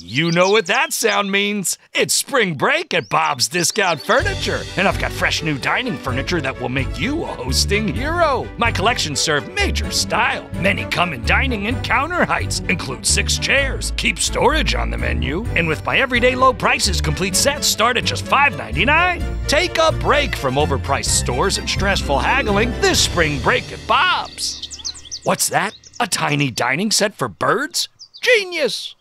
You know what that sound means. It's spring break at Bob's Discount Furniture, and I've got fresh new dining furniture that will make you a hosting hero. My collections serve major style. Many come in dining and counter heights, include six chairs, keep storage on the menu, and with my everyday low prices, complete sets start at just $5.99. Take a break from overpriced stores and stressful haggling this spring break at Bob's. What's that? A tiny dining set for birds? Genius!